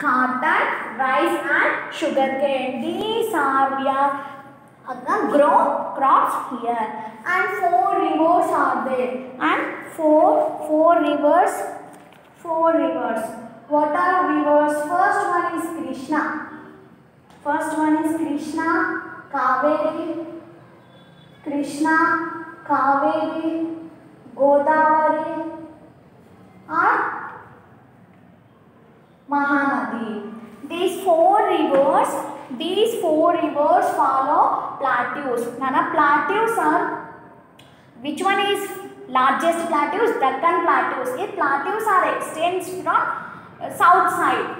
cotton, rice and sugarcane. These are we are uh, the grow crops here. And four rivers are there. And four four rivers, four rivers. What are rivers? First one is Krishna. First one is Krishna, Kaveri, Krishna, Kaveri, Godavari, Mahanadi. These four rivers, these four rivers follow plateaus. Nana plateaus are which one is largest plateaus? Deccan plateaus. These plateaus are extends from uh, south side.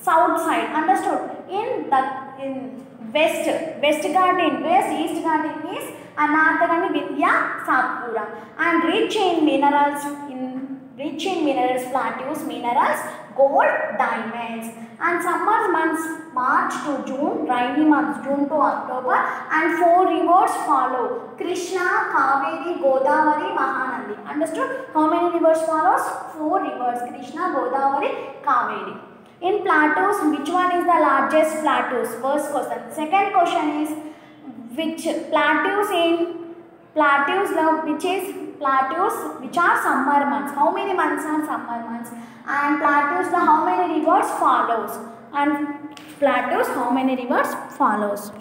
South side. Understood? In the in west, west garden in west, east garden is east, vidya north Satpura. And rich in minerals in rich in minerals, plateaus, minerals, gold, diamonds. And summer months, March to June, rainy months, June to October, and four rivers follow. Krishna, Kaveri, Godavari, mahanandi Understood? How many rivers follows? Four rivers. Krishna, Godavari, Kaveri. In plateaus, which one is the largest plateaus? First question. Second question is, which plateaus in plateaus love which is plateaus which are summer months how many months are summer months and plateaus the how many rivers follows? And plateaus how many rivers follows